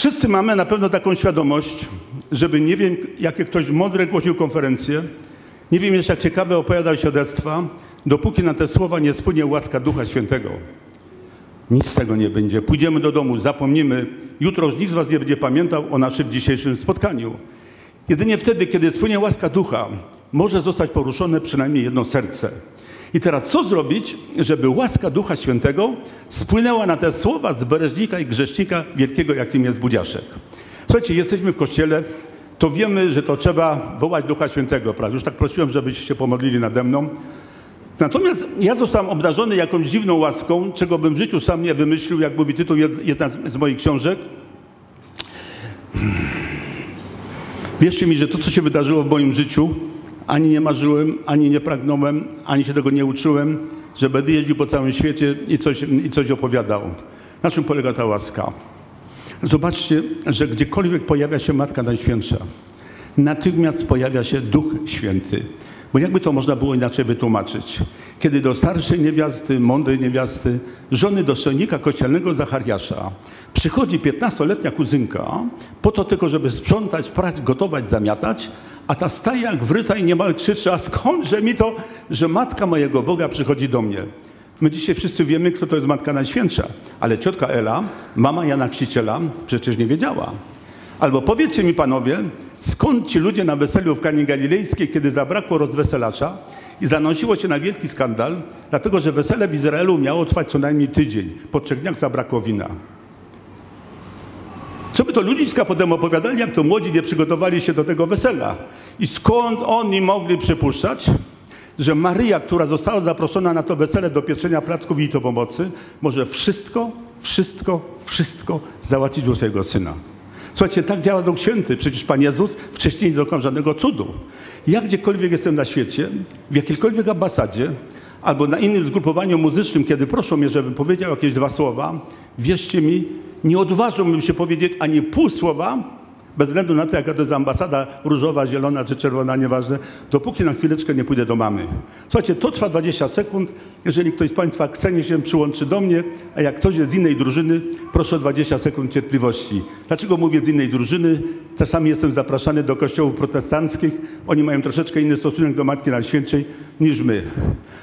Wszyscy mamy na pewno taką świadomość, żeby nie wiem, jakie ktoś mądre głosił konferencje, nie wiem jeszcze, jak ciekawe opowiadał świadectwa, dopóki na te słowa nie spłynie łaska Ducha Świętego. Nic z tego nie będzie. Pójdziemy do domu, zapomnimy. Jutro już nikt z Was nie będzie pamiętał o naszym dzisiejszym spotkaniu. Jedynie wtedy, kiedy spłynie łaska Ducha, może zostać poruszone przynajmniej jedno serce. I teraz co zrobić, żeby łaska Ducha Świętego spłynęła na te słowa z bereźnika i grzesznika wielkiego, jakim jest Budziaszek? Słuchajcie, jesteśmy w kościele, to wiemy, że to trzeba wołać Ducha Świętego, prawda? Już tak prosiłem, żebyście się pomodlili nade mną. Natomiast ja zostałem obdarzony jakąś dziwną łaską, czego bym w życiu sam nie wymyślił, jak mówi tytuł jedna z moich książek. Wierzcie mi, że to, co się wydarzyło w moim życiu, ani nie marzyłem, ani nie pragnąłem, ani się tego nie uczyłem, że będę jeździł po całym świecie i coś, i coś opowiadał. Na czym polega ta łaska? Zobaczcie, że gdziekolwiek pojawia się Matka Najświętsza, natychmiast pojawia się Duch Święty. Bo jakby to można było inaczej wytłumaczyć? Kiedy do starszej niewiasty, mądrej niewiasty, żony dostojnika kościelnego Zachariasza przychodzi 15-letnia kuzynka po to tylko, żeby sprzątać, prać, gotować, zamiatać, a ta staje jak wryta i niemal krzyczy, a skądże mi to, że matka mojego Boga przychodzi do mnie? My dzisiaj wszyscy wiemy, kto to jest Matka Najświętsza, ale ciotka Ela, mama Jana Chrzciciela, przecież nie wiedziała. Albo powiedzcie mi panowie, skąd ci ludzie na weselu w Kanie Galilejskiej, kiedy zabrakło rozweselacza i zanosiło się na wielki skandal, dlatego że wesele w Izraelu miało trwać co najmniej tydzień. Po trzech dniach zabrakło wina. Co by to ludziska potem opowiadali, jak to młodzi nie przygotowali się do tego wesela? I skąd oni mogli przypuszczać, że Maryja, która została zaproszona na to wesele do pieczenia placków i to pomocy, może wszystko, wszystko, wszystko załatwić u swojego syna. Słuchajcie, tak działa Duch Święty. Przecież Pan Jezus wcześniej nie dokonał żadnego cudu. Ja gdziekolwiek jestem na świecie, w jakiejkolwiek ambasadzie, albo na innym zgrupowaniu muzycznym, kiedy proszą mnie, żebym powiedział jakieś dwa słowa, wierzcie mi, nie odważyłbym się powiedzieć ani pół słowa, bez względu na to, jaka to jest ambasada różowa, zielona czy czerwona, nieważne, dopóki na chwileczkę nie pójdę do mamy. Słuchajcie, to trwa 20 sekund. Jeżeli ktoś z Państwa chce, niech się przyłączy do mnie, a jak ktoś jest z innej drużyny, proszę o 20 sekund cierpliwości. Dlaczego mówię z innej drużyny? Czasami jestem zapraszany do kościołów protestanckich. Oni mają troszeczkę inny stosunek do Matki Najświętszej niż my.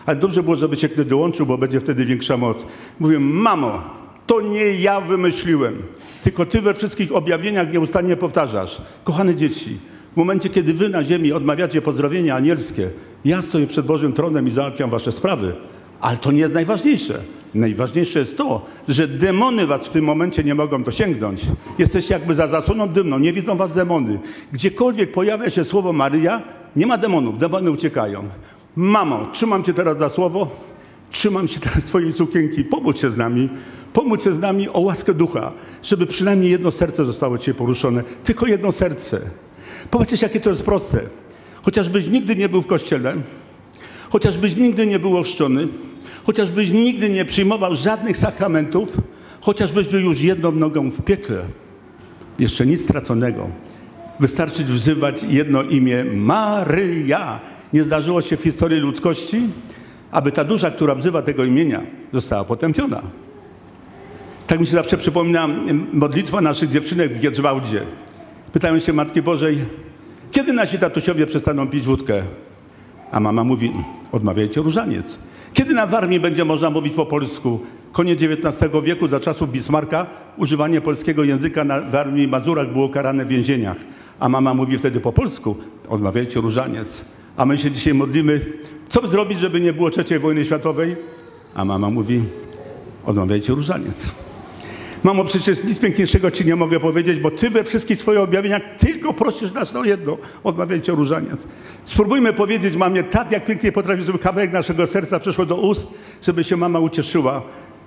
Ale dobrze było, żeby się ktoś dołączył, bo będzie wtedy większa moc. Mówię, mamo, to nie ja wymyśliłem, tylko ty we wszystkich objawieniach nieustannie powtarzasz. Kochane dzieci, w momencie, kiedy wy na ziemi odmawiacie pozdrowienia anielskie, ja stoję przed Bożym tronem i załatwiam wasze sprawy. Ale to nie jest najważniejsze. Najważniejsze jest to, że demony was w tym momencie nie mogą dosięgnąć. Jesteście jakby za zasłoną dymną, nie widzą was demony. Gdziekolwiek pojawia się słowo Maryja, nie ma demonów, demony uciekają. Mamo, trzymam cię teraz za słowo, trzymam się teraz twojej sukienki, pomóż się z nami, pomóc się z nami o łaskę ducha, żeby przynajmniej jedno serce zostało Cię poruszone. Tylko jedno serce. Popatrzcie, jakie to jest proste. Chociażbyś nigdy nie był w kościele, chociażbyś nigdy nie był ochrzczony, chociażbyś nigdy nie przyjmował żadnych sakramentów, chociażbyś był już jedną nogą w piekle, jeszcze nic straconego. Wystarczy wzywać jedno imię Maryja. Nie zdarzyło się w historii ludzkości, aby ta dusza, która wzywa tego imienia, została potępiona. Tak mi się zawsze przypomina modlitwa naszych dziewczynek w Giedrzwałdzie. Pytają się Matki Bożej, kiedy nasi tatusiowie przestaną pić wódkę? A mama mówi, odmawiajcie różaniec. Kiedy na Warmii będzie można mówić po polsku? Koniec XIX wieku, za czasów Bismarcka, używanie polskiego języka na Warmii i Mazurach było karane w więzieniach. A mama mówi wtedy po polsku, odmawiajcie różaniec. A my się dzisiaj modlimy, co zrobić, żeby nie było III wojny światowej? A mama mówi, odmawiajcie różaniec. Mamo, przecież nic piękniejszego Ci nie mogę powiedzieć, bo Ty we wszystkich swoich objawieniach tylko prosisz nas o jedno, odmawiajcie różaniec. Spróbujmy powiedzieć mamie tak, jak pięknie potrafi, żeby kawałek naszego serca przeszło do ust, żeby się mama ucieszyła,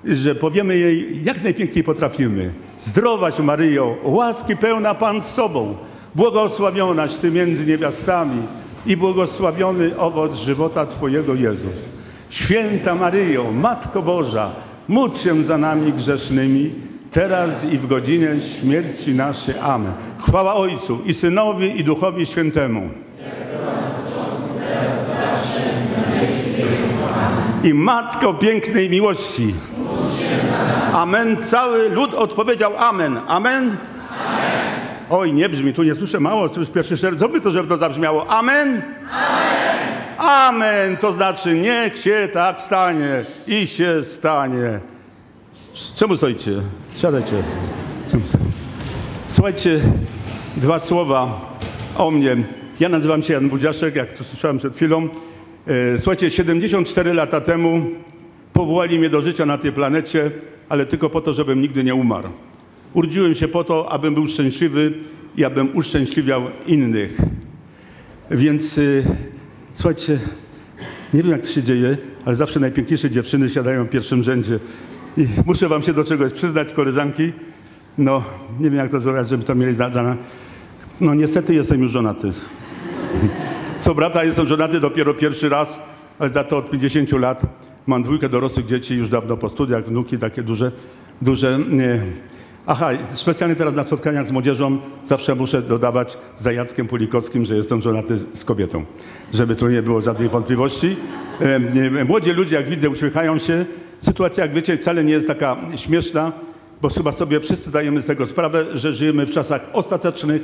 że powiemy jej, jak najpiękniej potrafimy. Zdrowaś Maryjo, łaski pełna Pan z Tobą, błogosławionaś Ty między niewiastami i błogosławiony owoc żywota Twojego Jezus. Święta Maryjo, Matko Boża, módl się za nami grzesznymi, teraz i w godzinie śmierci naszej. Amen. Chwała Ojcu i Synowi i Duchowi Świętemu. I Matko pięknej miłości. Amen. Cały lud odpowiedział Amen. Amen. Oj, nie brzmi, tu nie słyszę mało, słyszę pierwszy szereg. Co by to, żeby to zabrzmiało? Amen? Amen. Amen, to znaczy niech się tak stanie i się stanie. Czemu stoicie? Siadajcie. Słuchajcie, dwa słowa o mnie. Ja nazywam się Jan Budziaszek, jak tu słyszałem przed chwilą. E, słuchajcie, 74 lata temu powołali mnie do życia na tej planecie, ale tylko po to, żebym nigdy nie umarł. Urodziłem się po to, abym był szczęśliwy i abym uszczęśliwiał innych. Więc y, słuchajcie, nie wiem jak to się dzieje, ale zawsze najpiękniejsze dziewczyny siadają w pierwszym rzędzie. I muszę wam się do czegoś przyznać, koleżanki. No, nie wiem jak to zrobić, żeby to mieli za, za... No niestety jestem już żonaty. Co brata jestem żonaty dopiero pierwszy raz, ale za to od 50 lat mam dwójkę dorosłych dzieci już dawno po studiach, wnuki takie duże, duże. Nie. Aha, specjalnie teraz na spotkaniach z młodzieżą zawsze muszę dodawać za Jackiem Pulikowskim, że jestem żonaty z kobietą, żeby tu nie było żadnych wątpliwości. Młodzi ludzie, jak widzę, uśmiechają się. Sytuacja, jak wiecie, wcale nie jest taka śmieszna, bo chyba sobie wszyscy zdajemy z tego sprawę, że żyjemy w czasach ostatecznych,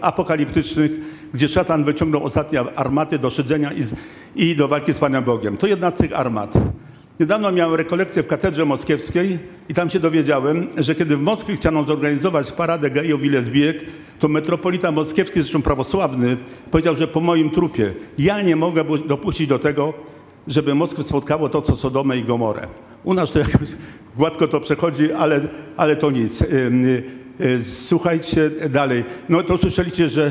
apokaliptycznych, gdzie szatan wyciągnął ostatnie armaty do szydzenia i, i do walki z Panem Bogiem. To jedna z tych armat. Niedawno miałem rekolekcję w katedrze moskiewskiej i tam się dowiedziałem, że kiedy w Moskwie chciano zorganizować paradę gejów i lesbijek, to metropolita moskiewski, zresztą prawosławny, powiedział, że po moim trupie ja nie mogę dopuścić do tego, żeby Moskwę spotkało to, co Sodomę i Gomorę. U nas to jakoś gładko to przechodzi, ale, ale to nic. Słuchajcie dalej. No to słyszeliście, że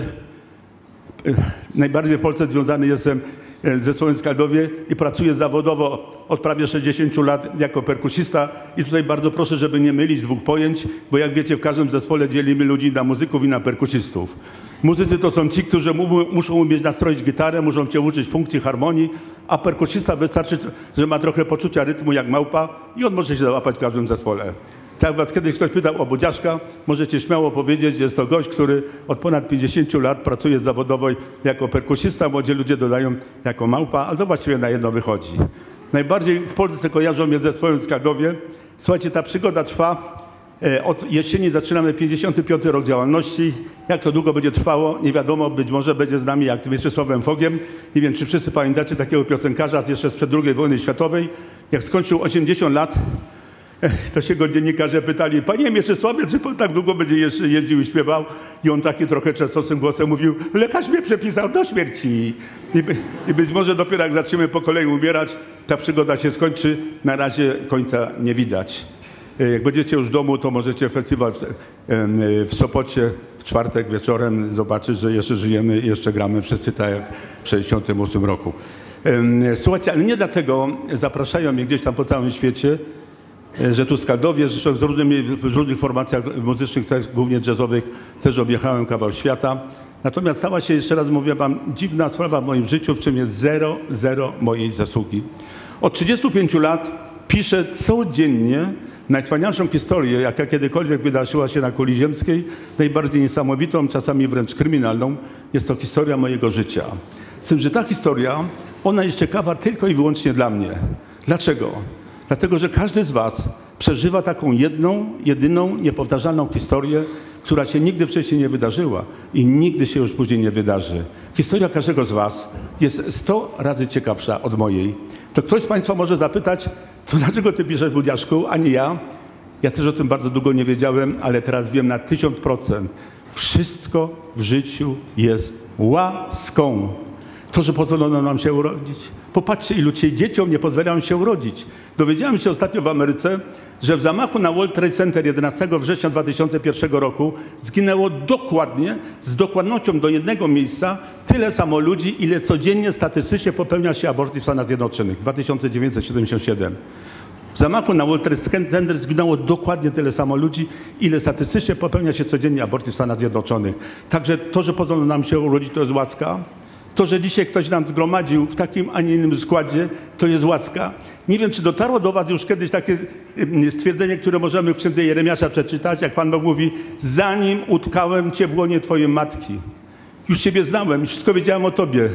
najbardziej w Polsce związany jestem E, zespołem Skaldowie i pracuję zawodowo od prawie 60 lat jako perkusista i tutaj bardzo proszę, żeby nie mylić dwóch pojęć, bo jak wiecie w każdym zespole dzielimy ludzi na muzyków i na perkusistów. Muzycy to są ci, którzy muszą umieć nastroić gitarę, muszą cię uczyć funkcji harmonii, a perkusista wystarczy, że ma trochę poczucia rytmu jak małpa i on może się załapać w każdym zespole. Tak was kiedyś ktoś pytał o Budziaszka, możecie śmiało powiedzieć, że jest to gość, który od ponad 50 lat pracuje zawodowo jako perkusista, młodzi ludzie dodają jako małpa, ale to właściwie na jedno wychodzi. Najbardziej w Polsce kojarzą mnie zespołem Skardowie. Słuchajcie, ta przygoda trwa. E, od jesieni zaczynamy 55 rok działalności. Jak to długo będzie trwało, nie wiadomo. Być może będzie z nami jak z Mieczysławem Fogiem. Nie wiem, czy wszyscy pamiętacie takiego piosenkarza jeszcze sprzed II wojny światowej. Jak skończył 80 lat, to się go dziennikarze pytali, panie Mieczysławie, czy pan tak długo będzie jeszcze jeździł i śpiewał? I on taki trochę częstosym głosem mówił, lekarz mnie przepisał do śmierci. I, I, być może dopiero jak zaczniemy po kolei umierać, ta przygoda się skończy. Na razie końca nie widać. E, jak będziecie już w domu, to możecie festiwal w, w Sopocie w czwartek wieczorem zobaczyć, że jeszcze żyjemy i jeszcze gramy wszyscy tak jak w 68 roku. Słuchajcie, ale nie dlatego zapraszają mnie gdzieś tam po całym świecie, E, że tu Skaldowie, zresztą z różnymi, w różnych formacjach muzycznych, też, głównie jazzowych, też objechałem kawał świata. Natomiast stała się, jeszcze raz mówię wam, dziwna sprawa w moim życiu, w czym jest zero, zero mojej zasługi. Od 35 lat piszę codziennie najwspanialszą historię, jaka kiedykolwiek wydarzyła się na kuli ziemskiej, najbardziej niesamowitą, czasami wręcz kryminalną. Jest to historia mojego życia. Z tym, że ta historia, ona jest ciekawa tylko i wyłącznie dla mnie. Dlaczego? Dlatego, że każdy z Was przeżywa taką jedną, jedyną, niepowtarzalną historię, która się nigdy wcześniej nie wydarzyła i nigdy się już później nie wydarzy. Historia każdego z Was jest 100 razy ciekawsza od mojej. To ktoś z Państwa może zapytać, to dlaczego Ty piszesz Budziaszku, a nie ja? Ja też o tym bardzo długo nie wiedziałem, ale teraz wiem na tysiąc procent. Wszystko w życiu jest łaską. To, że pozwolono nam się urodzić. Popatrzcie, ilu dzisiaj dzieciom nie pozwalają się urodzić. Dowiedziałem się ostatnio w Ameryce, że w zamachu na World Trade Center 11 września 2001 roku zginęło dokładnie, z dokładnością do jednego miejsca, tyle samo ludzi, ile codziennie statystycznie popełnia się aborcji w Stanach Zjednoczonych. 2977. W zamachu na World Trade Center zginęło dokładnie tyle samo ludzi, ile statystycznie popełnia się codziennie aborcji w Stanach Zjednoczonych. Także to, że pozwolono nam się urodzić, to jest łaska. To, że dzisiaj ktoś nam zgromadził w takim, a nie innym składzie, to jest łaska. Nie wiem, czy dotarło do was już kiedyś takie stwierdzenie, które możemy w księdze Jeremiasza przeczytać, jak Pan Bóg mówi, zanim utkałem Cię w łonie Twojej matki. Już Ciebie znałem, wszystko wiedziałem o Tobie.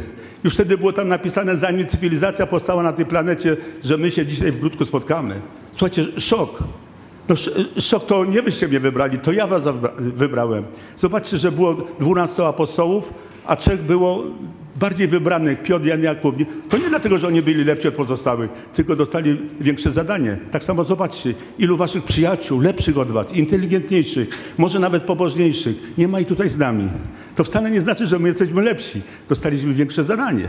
Już wtedy było tam napisane, zanim cywilizacja powstała na tej planecie, że my się dzisiaj w grudku spotkamy. Słuchajcie, szok. No szok to nie wyście mnie wybrali, to ja was wybrałem. Zobaczcie, że było 12 apostołów, a trzech było bardziej wybranych, Piotr, Jan, Jakub. To nie dlatego, że oni byli lepsi od pozostałych, tylko dostali większe zadanie. Tak samo zobaczcie, ilu waszych przyjaciół, lepszych od was, inteligentniejszych, może nawet pobożniejszych, nie ma i tutaj z nami. To wcale nie znaczy, że my jesteśmy lepsi. Dostaliśmy większe zadanie.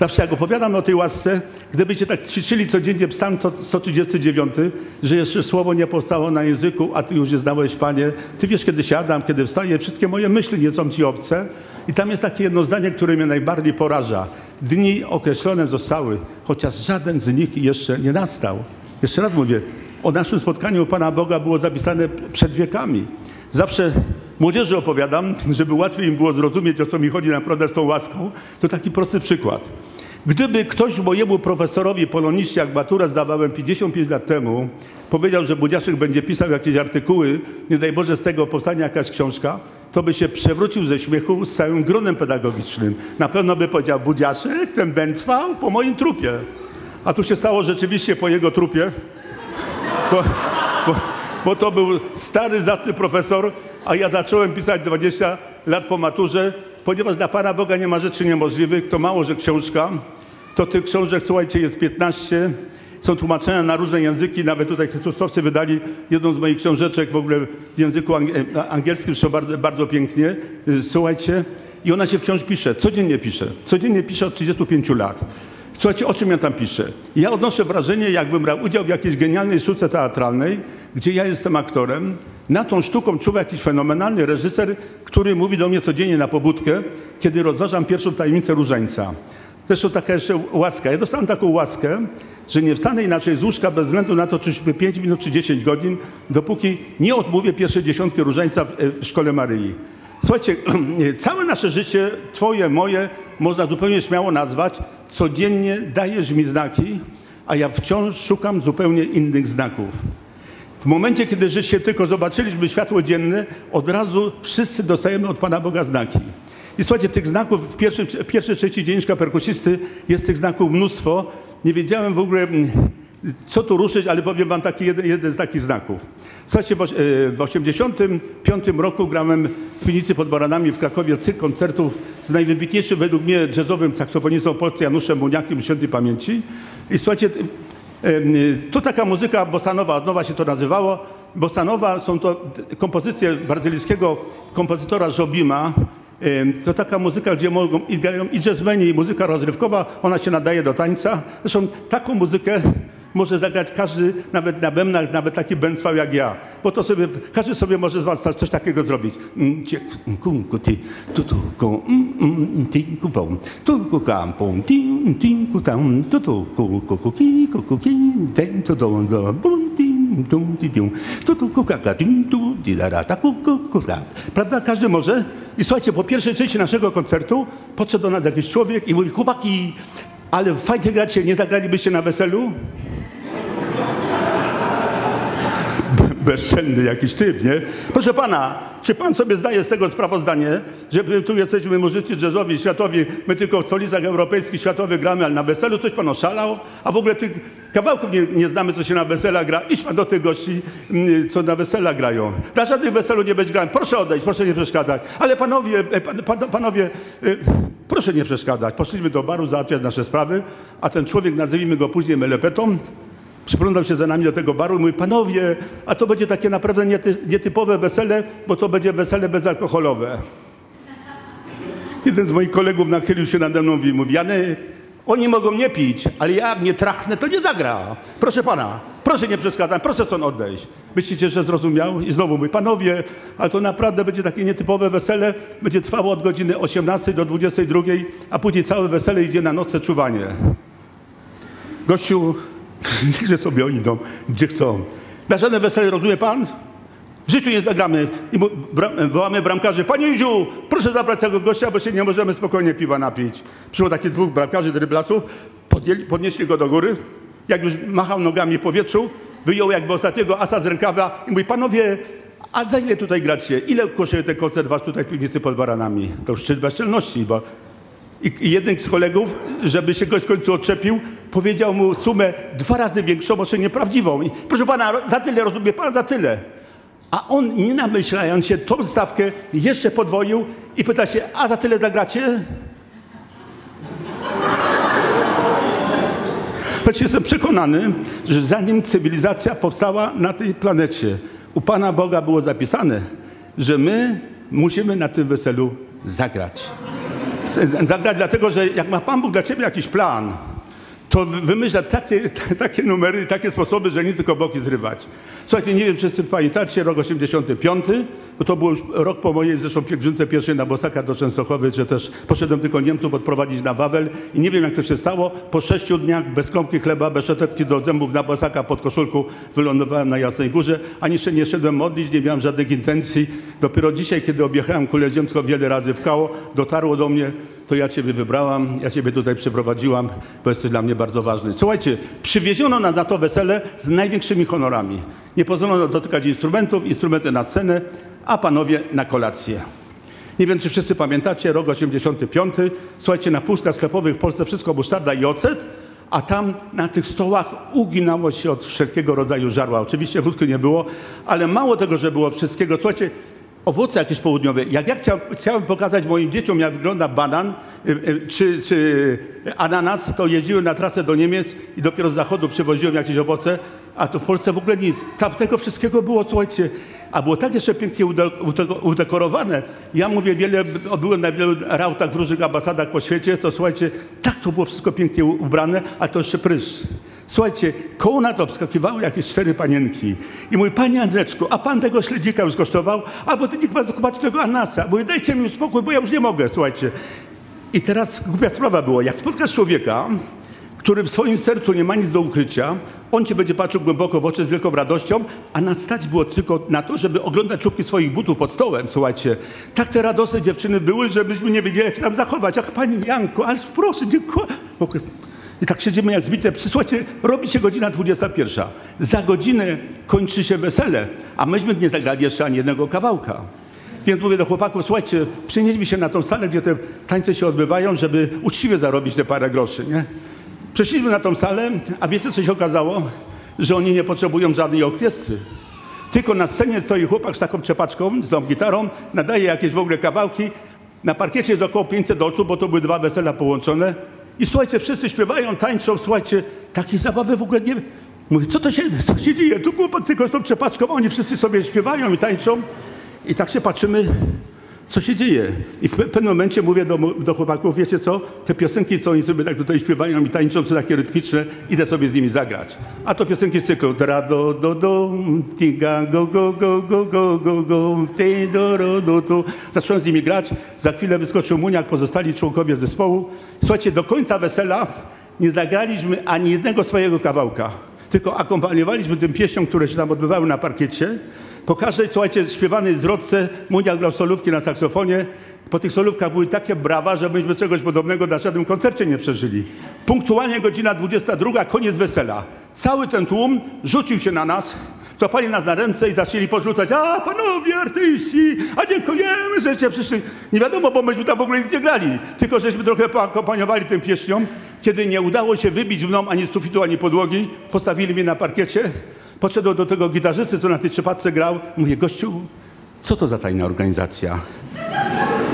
Zawsze jak opowiadam o tej łasce, gdybyście tak ćwiczyli codziennie psalm 139, że jeszcze słowo nie powstało na języku, a ty już je znałeś, Panie. Ty wiesz, kiedy siadam, kiedy wstaję, wszystkie moje myśli nie są ci obce. I tam jest takie jedno zdanie, które mnie najbardziej poraża. Dni określone zostały, chociaż żaden z nich jeszcze nie nastał. Jeszcze raz mówię, o naszym spotkaniu u Pana Boga było zapisane przed wiekami. Zawsze młodzieży opowiadam, żeby łatwiej im było zrozumieć, o co mi chodzi naprawdę z tą łaską. To taki prosty przykład. Gdyby ktoś mojemu profesorowi poloniście, jak maturę zdawałem 55 lat temu, powiedział, że Budziaszek będzie pisał jakieś artykuły, nie daj Boże z tego powstanie jakaś książka, to by się przewrócił ze śmiechu z całym gronem pedagogicznym. Na pewno by powiedział, Budziaszek, ten Ben trwał po moim trupie. A tu się stało rzeczywiście po jego trupie, bo, bo, bo to był stary, zacny profesor, a ja zacząłem pisać 20 lat po maturze, ponieważ dla Pana Boga nie ma rzeczy niemożliwych, to mało, że książka, to tych książek, słuchajcie, jest 15, są tłumaczone na różne języki, nawet tutaj Chrystusowcy wydali jedną z moich książeczek w ogóle w języku e, angielskim, zresztą bardzo, bardzo pięknie, y, słuchajcie, i ona się wciąż pisze, codziennie pisze, codziennie pisze od 35 lat. Słuchajcie, o czym ja tam piszę? Ja odnoszę wrażenie, jakbym brał udział w jakiejś genialnej sztuce teatralnej, gdzie ja jestem aktorem, na tą sztuką czuwa jakiś fenomenalny reżyser, który mówi do mnie codziennie na pobudkę, kiedy rozważam pierwszą tajemnicę różańca. Zresztą taka jeszcze łaska. Ja dostałem taką łaskę, że nie wstanę inaczej z łóżka bez względu na to, czy śpię 5 minut czy 10 godzin, dopóki nie odmówię pierwszej dziesiątki różańca w, w szkole Maryi. Słuchajcie, całe nasze życie, twoje, moje, można zupełnie śmiało nazwać, codziennie dajesz mi znaki, a ja wciąż szukam zupełnie innych znaków. W momencie, kiedy życie tylko zobaczyliśmy światło dzienne, od razu wszyscy dostajemy od Pana Boga znaki. I słuchajcie, tych znaków w pierwszym, pierwszy, trzeci dzienniczka perkusisty jest tych znaków mnóstwo. Nie wiedziałem w ogóle, mm, co tu ruszyć, ale powiem wam taki jeden, jeden z takich znaków. Słuchajcie, w 1985 e, roku grałem w Pinicy pod Baranami w Krakowie cykl koncertów z najwybitniejszym według mnie jazzowym saksofonistą Polsce Januszem Muniakiem świętej pamięci. I słuchajcie, to taka muzyka bossanowa, od nowa się to nazywało. Bossanowa są to kompozycje brazylijskiego kompozytora Jobima. To taka muzyka, gdzie mogą i grają i jazzmeni, i muzyka rozrywkowa. Ona się nadaje do tańca. Zresztą taką muzykę może zagrać każdy, nawet na bębnach, nawet taki bęcwał jak ja. Bo to sobie, każdy sobie może z was coś takiego zrobić. Prawda? Każdy może. I słuchajcie, po pierwszej części naszego koncertu podszedł do nas jakiś człowiek i mówi, chłopaki, ale fajnie gracie, nie zagralibyście na weselu? Bezczelny jakiś typ, nie? Proszę pana, czy pan sobie zdaje z tego sprawozdanie, że my tu jesteśmy muzycy jazzowi, światowi, my tylko w stolicach europejskich, światowych gramy, ale na weselu coś pan oszalał? A w ogóle tych kawałków nie, nie znamy, co się na wesela gra. Idź pan do tych gości, mm, co na wesela grają. Na żadnych weselu nie będzie grałem. Proszę odejść, proszę nie przeszkadzać. Ale panowie, e, pan, pan, panowie, e, proszę nie przeszkadzać. Poszliśmy do baru załatwiać nasze sprawy, a ten człowiek, nazwijmy go później melepetą, Przyglądał się za nami do tego baru i mówi, panowie, a to będzie takie naprawdę niety, nietypowe wesele, bo to będzie wesele bezalkoholowe. Jeden z moich kolegów nachylił się nade mną i mówi, Janek, oni mogą nie pić, ale ja nie trachnę, to nie zagra. Proszę pana, proszę nie przeszkadzać, proszę stąd odejść. Myślicie, że zrozumiał? I znowu mówi, panowie, ale to naprawdę będzie takie nietypowe wesele, będzie trwało od godziny 18 do 22, a później całe wesele idzie na nocne czuwanie. Gościu Niechże sobie oni idą, gdzie chcą. Na żadne wesele, rozumie pan? W życiu nie zagramy. I wołamy bramkarzy, panie Iziu, proszę zabrać tego gościa, bo się nie możemy spokojnie piwa napić. Przyszło takich dwóch bramkarzy, dryblasów, podnieśli go do góry. Jak już machał nogami w powietrzu, wyjął jakby ostatniego asa z rękawa i mówi, panowie, a za ile tutaj gracie? Ile kosztuje ten koncert was tutaj w piwnicy pod baranami? To już szczyt bezczelności, bo I, I jeden z kolegów, żeby się goś w końcu odczepił, powiedział mu sumę dwa razy większą, może nieprawdziwą. I, proszę pana, za tyle, rozumie pan, za tyle. A on, nie namyślając się, tą stawkę jeszcze podwoił i pyta się, a za tyle zagracie? Choć jestem przekonany, że zanim cywilizacja powstała na tej planecie, u Pana Boga było zapisane, że my musimy na tym weselu zagrać. Zagrać dlatego, że jak ma Pan Bóg dla Ciebie jakiś plan, to wymyśla takie, takie numery, takie sposoby, że nic tylko boki zrywać. Słuchajcie, nie wiem, czy pamiętacie, rok 85, bo to był już rok po mojej zresztą pielgrzymce pierwszej na Bosaka do Częstochowy, że też poszedłem tylko Niemców odprowadzić na Wawel i nie wiem, jak to się stało. Po sześciu dniach bez kromki chleba, bez szetetki do zębów na Bosaka pod koszulką wylądowałem na Jasnej Górze, ani jeszcze nie szedłem modlić, nie miałem żadnych intencji. Dopiero dzisiaj, kiedy objechałem kulę ziemską wiele razy w kało, dotarło do mnie, to ja Ciebie wybrałam, ja Ciebie tutaj przyprowadziłam, bo jesteś dla mnie bardzo ważny. Słuchajcie, przywieziono nas na to wesele z największymi honorami. Nie pozwolono dotykać instrumentów, instrumenty na scenę, a panowie na kolację. Nie wiem, czy wszyscy pamiętacie, rok 85. Słuchajcie, na pustkach sklepowych w Polsce wszystko musztarda i ocet, a tam na tych stołach uginało się od wszelkiego rodzaju żarła. Oczywiście wódki nie było, ale mało tego, że było wszystkiego. Słuchajcie, owoce jakieś południowe. Jak ja chciał, chciałem pokazać moim dzieciom, jak wygląda banan y, y, czy, czy ananas, to jeździłem na trasę do Niemiec i dopiero z zachodu przywoziłem jakieś owoce, a to w Polsce w ogóle nic. Tam tego wszystkiego było, słuchajcie, a było tak jeszcze pięknie udekorowane. Ja mówię, wiele, byłem na wielu rautach w różnych ambasadach po świecie, to słuchajcie, tak to było wszystko pięknie ubrane, a to jeszcze prysz. Słuchajcie, koło na to obskakiwały jakieś cztery panienki. I mówi, panie Andreczku, a pan tego śledzika już kosztował? Albo ty niech pan zobaczy tego anasa. Mówi, dajcie mi spokój, bo ja już nie mogę, słuchajcie. I teraz głupia sprawa była. Jak spotkasz człowieka, który w swoim sercu nie ma nic do ukrycia, on cię będzie patrzył głęboko w oczy z wielką radością, a nas stać było tylko na to, żeby oglądać czubki swoich butów pod stołem, słuchajcie. Tak te radosne dziewczyny były, żebyśmy nie wiedzieli, jak się tam zachować. Ach, pani Janko, ale proszę, dziękuję. I tak siedzimy jak zbite psy. Słuchajcie, robi się godzina 21. Za godzinę kończy się wesele, a myśmy nie zagrali jeszcze ani jednego kawałka. Więc mówię do chłopaków, słuchajcie, przynieśmy się na tą salę, gdzie te tańce się odbywają, żeby uczciwie zarobić te parę groszy, nie? Przyszliśmy na tą salę, a wiecie, co się okazało? Że oni nie potrzebują żadnej orkiestry. Tylko na scenie stoi chłopak z taką czepaczką, z tą gitarą, nadaje jakieś w ogóle kawałki. Na parkiecie jest około 500 osób, bo to były dwa wesela połączone. I słuchajcie, wszyscy śpiewają, tańczą, słuchajcie, takiej zabawy w ogóle nie... Mówię, co to się, co się dzieje? Tu chłopak tylko z tą czepaczką, oni wszyscy sobie śpiewają i tańczą. I tak się patrzymy, co się dzieje? I w pewnym momencie mówię do, do chłopaków, wiecie co, te piosenki, co oni sobie tak tutaj śpiewają i tańczą, są takie rytmiczne, idę sobie z nimi zagrać. A to piosenki z cyklu tra do do do tiga go go go go go go go ty do ro do tu. Zacząłem z nimi grać, za chwilę wyskoczył Muniak, pozostali członkowie zespołu. Słuchajcie, do końca wesela nie zagraliśmy ani jednego swojego kawałka, tylko akompaniowaliśmy tym pieśniom, które się tam odbywały na parkiecie. Po każdej, słuchajcie, śpiewanej zwrotce Munia grał solówki na saksofonie. Po tych solówkach były takie brawa, że myśmy czegoś podobnego na żadnym koncercie nie przeżyli. Punktualnie godzina 22, koniec wesela. Cały ten tłum rzucił się na nas, złapali nas na ręce i zaczęli porzucać. A, panowie artyści, a dziękujemy, żeście przyszli. Nie wiadomo, bo myśmy tam w ogóle nic nie grali, tylko żeśmy trochę poakompaniowali tym pieśniom. Kiedy nie udało się wybić mną ani z sufitu, ani podłogi, postawili mnie na parkiecie, Podszedł do tego gitarzysty, co na tej trzepadce grał. Mówię, gościu, co to za tajna organizacja?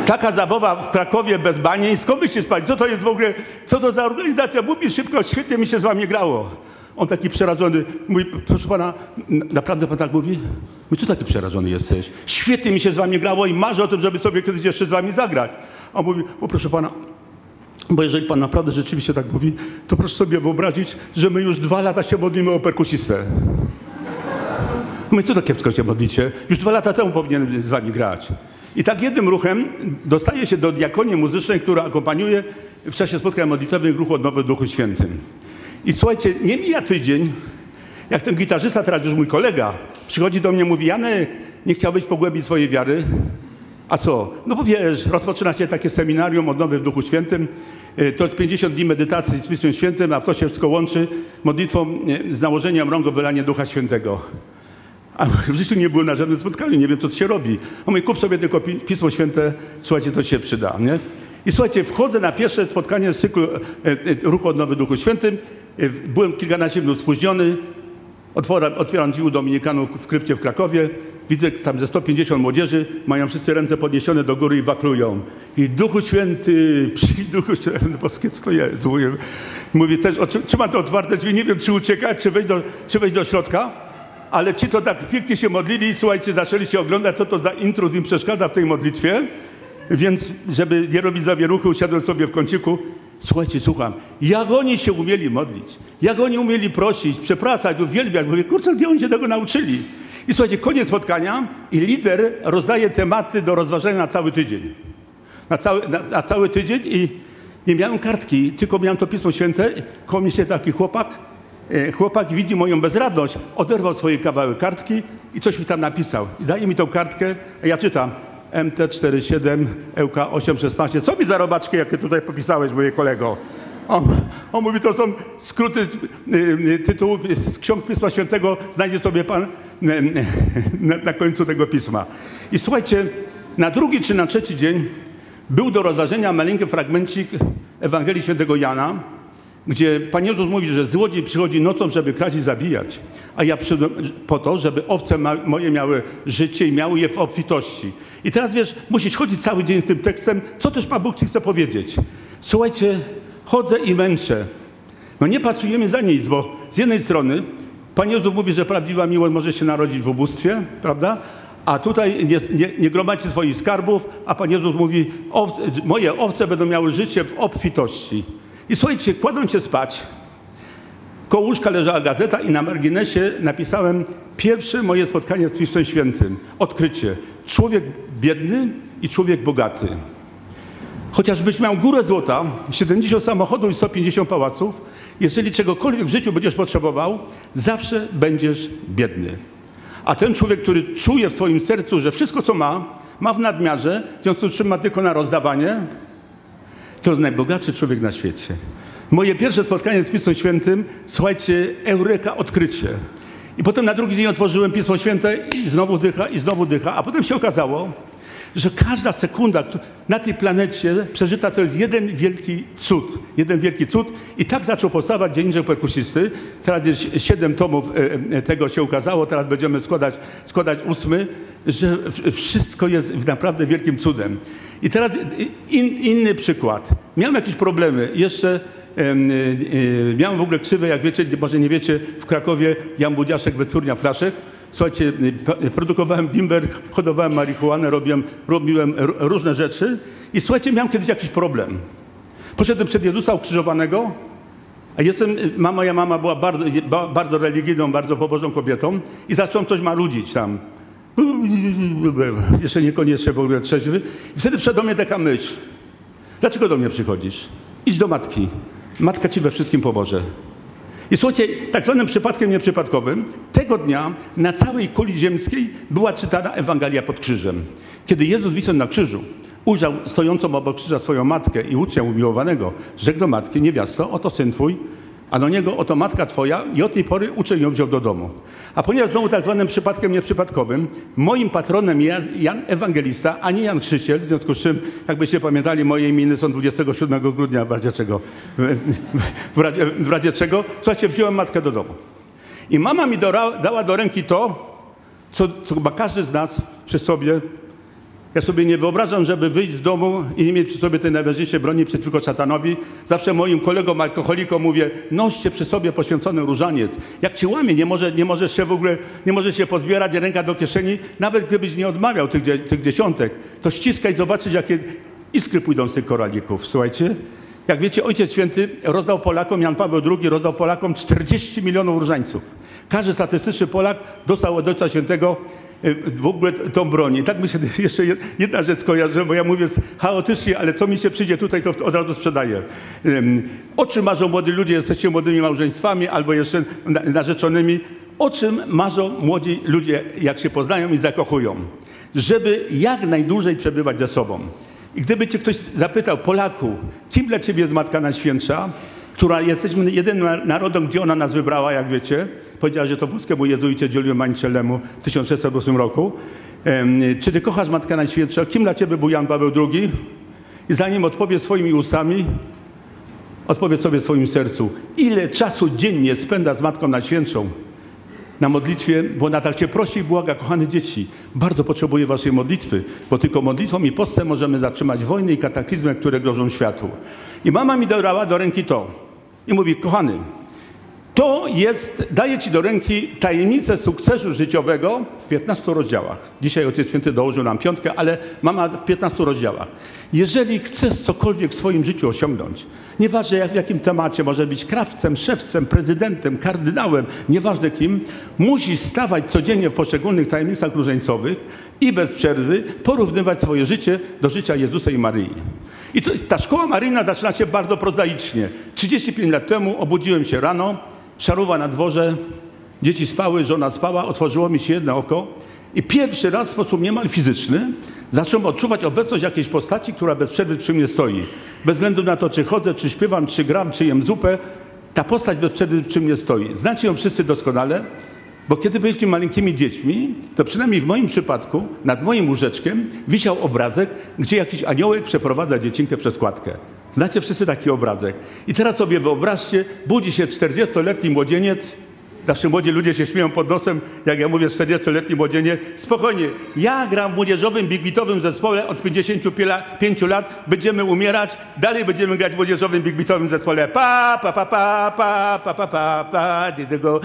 Taka zabawa w Krakowie bez bani. Skąd wyście spali? Co to jest w ogóle? Co to za organizacja? Mówi szybko, świetnie mi się z wami grało. On taki przerażony. Mówi, proszę pana, naprawdę pan tak mówi? Mówi, co taki przerażony jesteś? Świetnie mi się z wami grało i marzę o tym, żeby sobie kiedyś jeszcze z wami zagrać. A on mówi, o proszę pana, bo jeżeli pan naprawdę rzeczywiście tak mówi, to proszę sobie wyobrazić, że my już dwa lata się modlimy o perkusistę. My co to kiepsko się modlicie? Już dwa lata temu powinien z wami grać. I tak jednym ruchem dostaje się do diakonii muzycznej, która akompaniuje w czasie spotkań modlitewnych ruchu odnowy Duchu Świętym. I słuchajcie, nie mija tydzień, jak ten gitarzysta, teraz już mój kolega, przychodzi do mnie i mówi, Janek, nie chciałbyś pogłębić swojej wiary? A co? No bo wiesz, rozpoczyna się takie seminarium odnowy w Duchu Świętym. E, to jest 50 dni medytacji z Pismem Świętym, a to się wszystko łączy modlitwą e, z nałożeniem rąk o wylanie Ducha Świętego. A w życiu nie byłem na żadnym spotkaniu, nie wiem, co to się robi. On mówi, kup sobie tylko Pismo Święte, słuchajcie, to się przyda, nie? I słuchajcie, wchodzę na pierwsze spotkanie z cyklu e, e, Ruchu Odnowy Duchu Świętym. E, byłem kilkanaście minut spóźniony. Otwieram, otwieram drzwi u Dominikanów w krypcie w Krakowie. Widzę tam ze 150 młodzieży, mają wszyscy ręce podniesione do góry i waklują. I Duchu Święty, przyjdź Duchu Święty, boskie, co to jest? Mówię, mówię też, trzymam te otwarte drzwi, nie wiem czy uciekać, czy wejść do, czy wejść do środka, ale ci to tak pięknie się modlili, słuchajcie, zaczęli się oglądać, co to za intruz im przeszkadza w tej modlitwie. Więc, żeby nie robić zawieruchy, usiadłem sobie w kąciku. Słuchajcie, słucham. Jak oni się umieli modlić, jak oni umieli prosić, przepraszać, uwielbiać. Mówię, kurczę, gdzie oni się tego nauczyli? I słuchajcie, koniec spotkania i lider rozdaje tematy do rozważenia na cały tydzień. Na cały, na, na cały tydzień i nie miałem kartki, tylko miałem to Pismo Święte. Się taki chłopak, e, chłopak widzi moją bezradność, oderwał swoje kawałek kartki i coś mi tam napisał. I daje mi tą kartkę, a ja czytam. MT47, ŁK816. Co mi za robaczki, jakie tutaj popisałeś, moje kolego? On, on mówi, to są skróty y, y, tytułów z ksiąg Pisma Świętego, znajdzie sobie pan na, na końcu tego pisma. I słuchajcie, na drugi czy na trzeci dzień był do rozważenia maleńki fragmencik Ewangelii Świętego Jana, gdzie Pan Jezus mówi, że złodziej przychodzi nocą, żeby kraść i zabijać, a ja przyszedłem po to, żeby owce moje miały życie i miały je w obfitości. I teraz wiesz, musisz chodzić cały dzień z tym tekstem, co też Pan Bóg Ci chce powiedzieć. Słuchajcie, chodzę i męczę. No nie pracujemy za nic, bo z jednej strony Pan Jezus mówi, że prawdziwa miłość może się narodzić w ubóstwie, prawda? A tutaj nie, nie, nie gromadźcie swoich skarbów, a Pan Jezus mówi, owce, moje owce będą miały życie w obfitości. I słuchajcie, kładą cię spać, koło łóżka leżała gazeta i na marginesie napisałem pierwsze moje spotkanie z Pismem Świętym. Odkrycie. Człowiek biedny i człowiek bogaty. Chociażbyś miał górę złota, 70 samochodów i 150 pałaców, jeżeli czegokolwiek w życiu będziesz potrzebował, zawsze będziesz biedny. A ten człowiek, który czuje w swoim sercu, że wszystko co ma, ma w nadmiarze, w związku z czym ma tylko na rozdawanie, to jest najbogatszy człowiek na świecie. Moje pierwsze spotkanie z Pismem Świętym, słuchajcie, eureka, odkrycie. I potem na drugi dzień otworzyłem Pismo Święte i znowu dycha, i znowu dycha. A potem się okazało, że każda sekunda na tej planecie przeżyta to jest jeden wielki cud. Jeden wielki cud. I tak zaczął powstawać Dzienniczek Perkusisty. Teraz jest siedem tomów e, e, tego się ukazało. Teraz będziemy składać, składać ósmy, że wszystko jest naprawdę wielkim cudem. I teraz in, inny przykład. Miałem jakieś problemy. Jeszcze e, miałem w ogóle krzywę, jak wiecie, może nie wiecie, w Krakowie Jan Budziaszek, wytwórnia flaszek. Słuchajcie, produkowałem bimber, hodowałem marihuanę, robiłem, robiłem różne rzeczy i słuchajcie, miałem kiedyś jakiś problem. Poszedłem przed Jezusa ukrzyżowanego, a jestem, mama, moja mama była bardzo, bardzo religijną, bardzo pobożną kobietą i zacząłem coś marudzić tam. Jeszcze niekoniecznie w trzeźwy. I wtedy przed do mnie taka myśl. Dlaczego do mnie przychodzisz? Idź do matki. Matka ci we wszystkim pomoże. I słuchajcie, tak zwanym przypadkiem nieprzypadkowym, tego dnia na całej kuli ziemskiej była czytana Ewangelia pod krzyżem. Kiedy Jezus wisał na krzyżu, ujrzał stojącą obok krzyża swoją matkę i ucznia umiłowanego, rzekł do matki, niewiasto, oto syn twój, a do niego oto matka twoja i od tej pory uczeń ją wziął do domu. A ponieważ znowu tak zwanym przypadkiem nieprzypadkowym, moim patronem jest Jan Ewangelista, a nie Jan Krzysiel, w związku z czym, jakbyście pamiętali, moje imieny są 27 grudnia, w razie czego, w razie, w razie czego, słuchajcie, wziąłem matkę do domu. I mama mi dała do ręki to, co, co chyba każdy z nas przy sobie ja sobie nie wyobrażam, żeby wyjść z domu i nie mieć przy sobie tej najważniejszej broni przeciwko szatanowi. Zawsze moim kolegom alkoholikom mówię, noście przy sobie poświęcony różaniec. Jak ci łamie, nie, może, nie możesz się w ogóle, nie możesz się pozbierać, ręka do kieszeni, nawet gdybyś nie odmawiał tych, tych dziesiątek, to ściskaj, zobaczyć, jakie iskry pójdą z tych koralików. Słuchajcie, jak wiecie, Ojciec Święty rozdał Polakom, Jan Paweł II rozdał Polakom 40 milionów różańców. Każdy statystyczny Polak dostał od Ojca Świętego w ogóle tą broń. I tak mi się jeszcze jedna rzecz kojarzy, bo ja mówię chaotycznie, ale co mi się przyjdzie tutaj, to od razu sprzedaję. O czym marzą młodzi ludzie? Jesteście młodymi małżeństwami albo jeszcze narzeczonymi. O czym marzą młodzi ludzie, jak się poznają i zakochują? Żeby jak najdłużej przebywać ze sobą. I gdyby cię ktoś zapytał, Polaku, kim dla ciebie jest Matka Najświętsza, która jesteśmy jedynym narodem, gdzie ona nas wybrała, jak wiecie, powiedziała, że to włoskiemu jezuicie Giulio Mancellemu w 1608 roku. Czy ty kochasz Matkę Najświętszą? Kim dla ciebie był Jan Paweł II? I zanim odpowie swoimi ustami, odpowiedz sobie w swoim sercu, ile czasu dziennie spędza z Matką Najświętszą na modlitwie, bo ona tak Cię prosi i błaga, kochane dzieci, bardzo potrzebuję Waszej modlitwy, bo tylko modlitwą i postem możemy zatrzymać wojny i kataklizmy, które grożą światu. I mama mi dorała do ręki to i mówi, kochany, to jest, daje Ci do ręki tajemnicę sukcesu życiowego w 15 rozdziałach. Dzisiaj Ojciec Święty dołożył nam piątkę, ale mama w 15 rozdziałach. Jeżeli chcesz cokolwiek w swoim życiu osiągnąć, nieważne jak, w jakim temacie, może być krawcem, szewcem, prezydentem, kardynałem, nieważne kim, musisz stawać codziennie w poszczególnych tajemnicach różańcowych i bez przerwy porównywać swoje życie do życia Jezusa i Maryi. I to, ta szkoła maryjna zaczyna się bardzo prozaicznie. 35 lat temu obudziłem się rano, szarowa na dworze, dzieci spały, żona spała, otworzyło mi się jedno oko i pierwszy raz w sposób niemal fizyczny zacząłem odczuwać obecność jakiejś postaci, która bez przerwy przy mnie stoi. Bez względu na to, czy chodzę, czy śpiewam, czy gram, czy jem zupę, ta postać bez przerwy przy mnie stoi. Znacie ją wszyscy doskonale, bo kiedy byliśmy maleńkimi dziećmi, to przynajmniej w moim przypadku nad moim łóżeczkiem wisiał obrazek, gdzie jakiś aniołek przeprowadza dziecinkę przez kładkę. Znacie wszyscy taki obrazek. I teraz sobie wyobraźcie, budzi się 40-letni młodzieniec, Zawsze młodzi ludzie się śmieją pod nosem, jak ja mówię 40-letni młodzieniec. Spokojnie, ja gram w młodzieżowym, bigbitowym zespole od 55 lat, będziemy umierać, dalej będziemy grać w młodzieżowym, bigbitowym zespole. Pa, pa, pa, pa, pa, pa, pa, pa, pa, tego.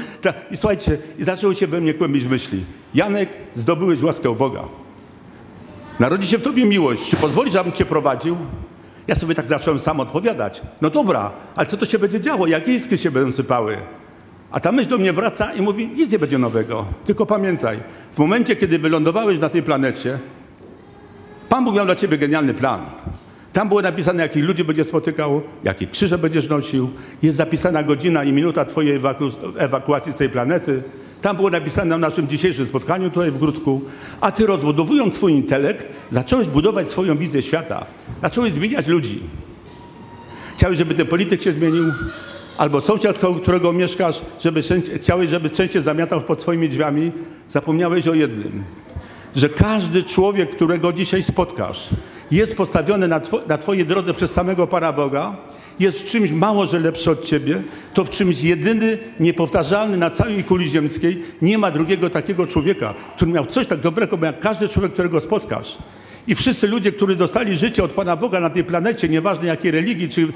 I słuchajcie, i zaczęły się we mnie kłębić myśli. Janek, zdobyłeś łaskę Boga. Narodzi się w tobie miłość. Czy pozwolisz, abym cię prowadził? Ja sobie tak zacząłem sam odpowiadać. No dobra, ale co to się będzie działo? Jakie iskry się będą sypały? A ta myśl do mnie wraca i mówi, nic nie będzie nowego. Tylko pamiętaj, w momencie, kiedy wylądowałeś na tej planecie, Pan Bóg miał dla ciebie genialny plan. Tam było napisane, jakich ludzi będzie spotykał, jakie krzyże będziesz nosił. Jest zapisana godzina i minuta twojej ewaku ewakuacji z tej planety. Tam było napisane na naszym dzisiejszym spotkaniu tutaj w Grudku. A ty rozbudowując swój intelekt, zacząłeś budować swoją wizję świata. Zacząłeś zmieniać ludzi. Chciałeś, żeby ten polityk się zmienił, albo sąsiad, którego mieszkasz, żeby, chciałeś, żeby częściej zamiatał pod swoimi drzwiami, zapomniałeś o jednym, że każdy człowiek, którego dzisiaj spotkasz, jest postawiony na, two, na Twojej drodze przez samego Pana Boga, jest w czymś mało, że lepszy od Ciebie, to w czymś jedyny, niepowtarzalny na całej kuli ziemskiej. Nie ma drugiego takiego człowieka, który miał coś tak dobrego, jak każdy człowiek, którego spotkasz. I wszyscy ludzie, którzy dostali życie od Pana Boga na tej planecie, nieważne jakiej religii czy,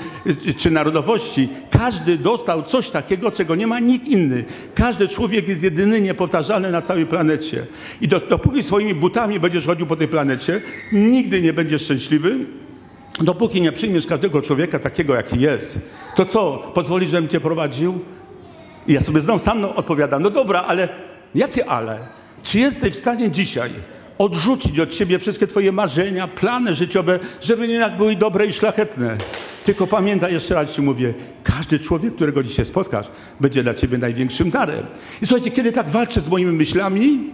czy narodowości, każdy dostał coś takiego, czego nie ma nikt inny. Każdy człowiek jest jedyny, niepowtarzalny na całej planecie. I do, dopóki swoimi butami będziesz chodził po tej planecie, nigdy nie będziesz szczęśliwy, dopóki nie przyjmiesz każdego człowieka takiego, jaki jest. To co, pozwolisz, żebym cię prowadził? I ja sobie znowu sam odpowiadam, no dobra, ale jakie ale? Czy jesteś w stanie dzisiaj odrzucić od siebie wszystkie Twoje marzenia, plany życiowe, żeby jednak były dobre i szlachetne. Tylko pamiętaj, jeszcze raz Ci mówię, każdy człowiek, którego dzisiaj spotkasz, będzie dla Ciebie największym darem. I słuchajcie, kiedy tak walczę z moimi myślami,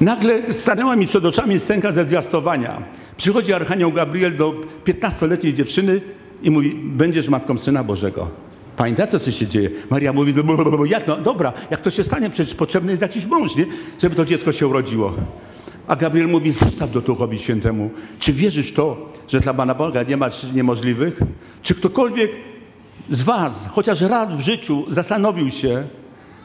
nagle stanęła mi przed oczami scenka ze zwiastowania. Przychodzi Archanioł Gabriel do 15-letniej dziewczyny i mówi, będziesz matką Syna Bożego. Pamiętacie, co się dzieje? Maria mówi, no, jak, no dobra, jak to się stanie, przecież potrzebny jest jakiś mąż, nie? Żeby to dziecko się urodziło. A Gabriel mówi, zostaw do Duchowi Świętemu. Czy wierzysz to, że dla Pana Boga nie ma niemożliwych? Czy ktokolwiek z Was, chociaż raz w życiu zastanowił się,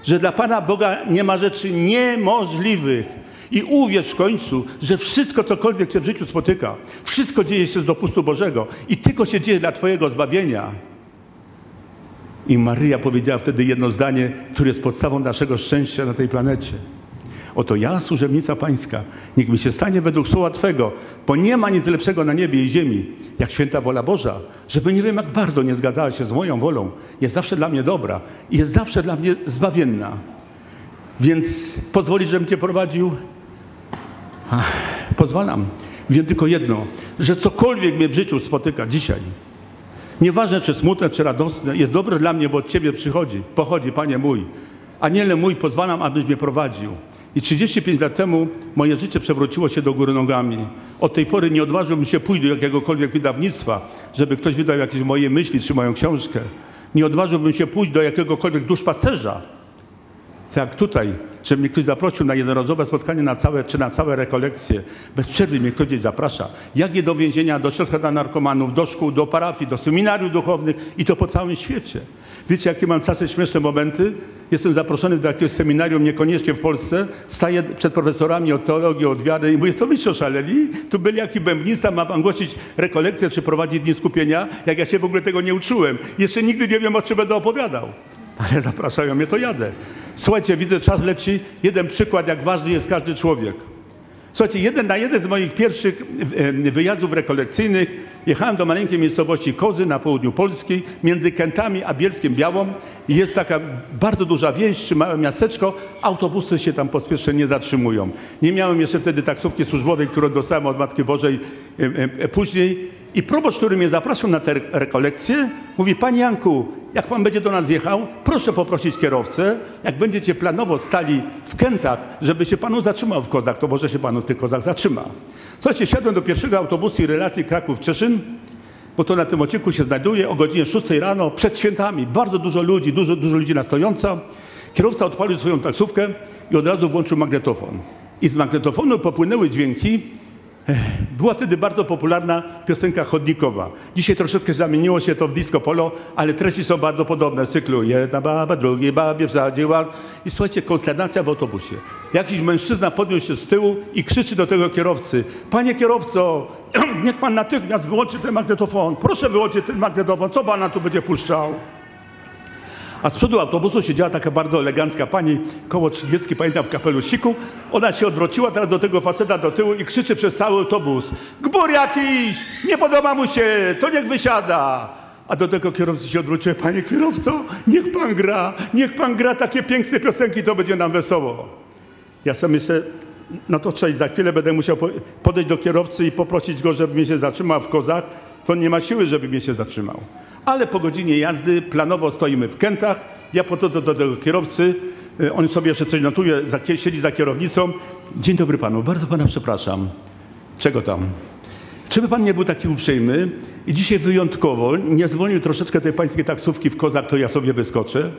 że dla Pana Boga nie ma rzeczy niemożliwych? I uwierz w końcu, że wszystko, cokolwiek Cię w życiu spotyka, wszystko dzieje się z dopustu Bożego i tylko się dzieje dla Twojego zbawienia. I Maryja powiedziała wtedy jedno zdanie, które jest podstawą naszego szczęścia na tej planecie. Oto ja, służebnica pańska, niech mi się stanie według słowa Twego, bo nie ma nic lepszego na niebie i ziemi, jak święta wola Boża, żeby nie wiem jak bardzo nie zgadzała się z moją wolą, jest zawsze dla mnie dobra i jest zawsze dla mnie zbawienna. Więc pozwolić, żebym Cię prowadził? Ach, pozwalam. Wiem tylko jedno, że cokolwiek mnie w życiu spotyka dzisiaj, Nieważne, czy smutne, czy radosne, jest dobre dla mnie, bo od Ciebie przychodzi, pochodzi, Panie mój. Aniele mój, pozwalam, abyś mnie prowadził. I 35 lat temu moje życie przewróciło się do góry nogami. Od tej pory nie odważyłbym się pójść do jakiegokolwiek wydawnictwa, żeby ktoś wydał jakieś moje myśli czy moją książkę. Nie odważyłbym się pójść do jakiegokolwiek duszpasterza. Tak jak tutaj żeby mnie ktoś zaprosił na jednorazowe spotkanie na całe, czy na całe rekolekcje. Bez przerwy mnie ktoś zaprasza. Jak nie do więzienia, do środka dla narkomanów, do szkół, do parafii, do seminariów duchownych i to po całym świecie. Wiecie, jakie mam czasem śmieszne momenty? Jestem zaproszony do jakiegoś seminarium, niekoniecznie w Polsce. Staję przed profesorami od teologii, od wiary i mówię, co wyście oszaleli? Tu byli jaki bębnista, ma wam głosić rekolekcję czy prowadzić dni skupienia, jak ja się w ogóle tego nie uczyłem. Jeszcze nigdy nie wiem, o czym będę opowiadał. Ale zapraszają mnie, to jadę. Słuchajcie, widzę, czas leci. Jeden przykład, jak ważny jest każdy człowiek. Słuchajcie, jeden na jeden z moich pierwszych wyjazdów rekolekcyjnych jechałem do maleńkiej miejscowości Kozy na południu Polski, między Kętami a Bielskiem Białą. Jest taka bardzo duża wieś, czy małe miasteczko, autobusy się tam pospiesznie nie zatrzymują. Nie miałem jeszcze wtedy taksówki służbowej, którą dostałem od Matki Bożej później. I proboszcz, który mnie zapraszał na te rekolekcje, mówi, Panie Janku, jak Pan będzie do nas jechał, proszę poprosić kierowcę, jak będziecie planowo stali w Kętach, żeby się Panu zatrzymał w Kozach, to może się Panu w tych Kozach zatrzyma. Słuchajcie, siadłem do pierwszego autobusu i relacji Kraków-Czeszyn, bo to na tym odcinku się znajduje o godzinie 6 rano, przed świętami. Bardzo dużo ludzi, dużo, dużo ludzi na stojąco. Kierowca odpalił swoją taksówkę i od razu włączył magnetofon. I z magnetofonu popłynęły dźwięki, była wtedy bardzo popularna piosenka chodnikowa. Dzisiaj troszeczkę zamieniło się to w disco polo, ale treści są bardzo podobne. W cyklu jedna baba, drugiej babie wsadziła. I słuchajcie, konsternacja w autobusie. Jakiś mężczyzna podniósł się z tyłu i krzyczy do tego kierowcy. Panie kierowco, niech pan natychmiast wyłączy ten magnetofon. Proszę wyłączyć ten magnetofon. Co pana tu będzie puszczał? A z przodu autobusu siedziała taka bardzo elegancka pani, koło 30, pamiętam, w kapelusiku. Ona się odwróciła teraz do tego faceta do tyłu i krzyczy przez cały autobus. Gbur jakiś! Nie podoba mu się! To niech wysiada! A do tego kierowcy się odwrócił. Panie kierowco, niech pan gra, niech pan gra takie piękne piosenki, to będzie nam wesoło. Ja sam myślę, no to cześć, za chwilę będę musiał podejść do kierowcy i poprosić go, żeby mnie się zatrzymał w kozach. To nie ma siły, żeby mnie się zatrzymał. Ale po godzinie jazdy planowo stoimy w Kętach. Ja po to do, tego kierowcy, y, on sobie jeszcze coś notuje, siedzi za kierownicą. Dzień dobry panu, bardzo pana przepraszam. Czego tam? Czy by pan nie był taki uprzejmy i dzisiaj wyjątkowo nie zwolnił troszeczkę tej pańskiej taksówki w kozach, to ja sobie wyskoczę?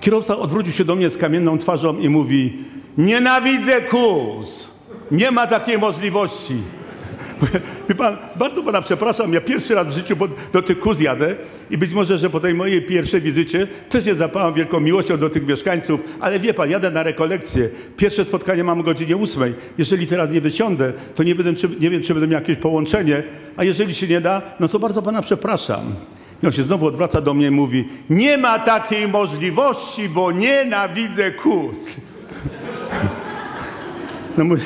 Kierowca odwrócił się do mnie z kamienną twarzą i mówi: Nienawidzę kóz! Nie ma takiej możliwości. Wie pan, bardzo pana przepraszam, ja pierwszy raz w życiu do tych kuz jadę i być może, że po tej mojej pierwszej wizycie też nie zapałam wielką miłością do tych mieszkańców, ale wie pan, jadę na rekolekcję. Pierwsze spotkanie mam o godzinie ósmej. Jeżeli teraz nie wysiądę, to nie, będę, czy, nie wiem, czy będę miał jakieś połączenie, a jeżeli się nie da, no to bardzo pana przepraszam. I on się znowu odwraca do mnie i mówi, nie ma takiej możliwości, bo nienawidzę kus. No mówię,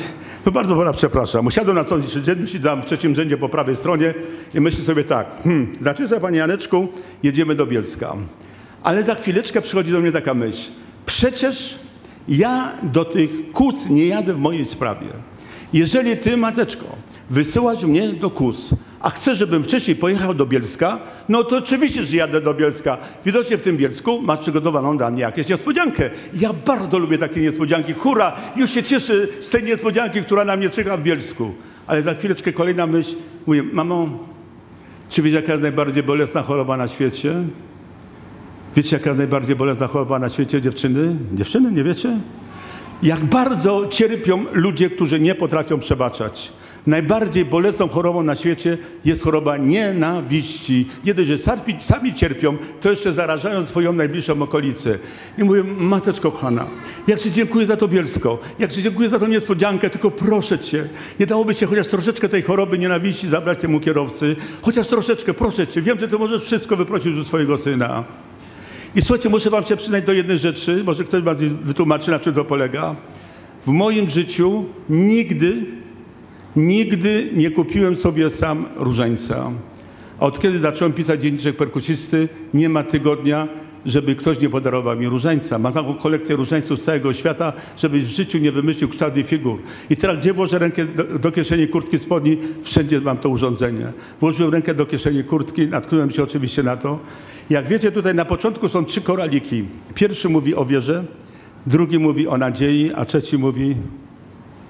to bardzo pana przepraszam. Usiadłem na co dzień, siadam w trzecim rzędzie po prawej stronie i myślę sobie tak, hmm, znaczy sobie, panie Janeczku, jedziemy do Bielska. Ale za chwileczkę przychodzi do mnie taka myśl. Przecież ja do tych kus nie jadę w mojej sprawie. Jeżeli ty, mateczko, wysyłasz mnie do kus, a chcę, żebym wcześniej pojechał do Bielska, no to oczywiście, że jadę do Bielska. Widocznie w tym Bielsku masz przygotowaną dla mnie jakąś niespodziankę. Ja bardzo lubię takie niespodzianki. Hurra! Już się cieszę z tej niespodzianki, która na mnie czeka w Bielsku. Ale za chwileczkę kolejna myśl. Mówię, mamo, czy wiecie, jaka jest najbardziej bolesna choroba na świecie? Wiecie, jaka jest najbardziej bolesna choroba na świecie, dziewczyny? Dziewczyny, nie wiecie? Jak bardzo cierpią ludzie, którzy nie potrafią przebaczać. Najbardziej bolesną chorobą na świecie jest choroba nienawiści. Nie że sami, sami cierpią, to jeszcze zarażają swoją najbliższą okolicę. I mówię, mateczko kochana, jak Ci dziękuję za to Bielsko, jak Ci dziękuję za tą niespodziankę, tylko proszę Cię, nie dałoby się chociaż troszeczkę tej choroby nienawiści zabrać temu kierowcy, chociaż troszeczkę, proszę Cię, wiem, że Ty możesz wszystko wyprosić u swojego syna. I słuchajcie, muszę Wam się przyznać do jednej rzeczy, może ktoś bardziej wytłumaczy, na czym to polega. W moim życiu nigdy Nigdy nie kupiłem sobie sam różańca. A od kiedy zacząłem pisać dzienniczek perkusisty, nie ma tygodnia, żeby ktoś nie podarował mi różańca. Mam taką kolekcję różańców z całego świata, żebyś w życiu nie wymyślił kształtnych figur. I teraz gdzie włożę rękę do, do, kieszeni kurtki spodni? Wszędzie mam to urządzenie. Włożyłem rękę do kieszeni kurtki, natknąłem się oczywiście na to. Jak wiecie, tutaj na początku są trzy koraliki. Pierwszy mówi o wierze, drugi mówi o nadziei, a trzeci mówi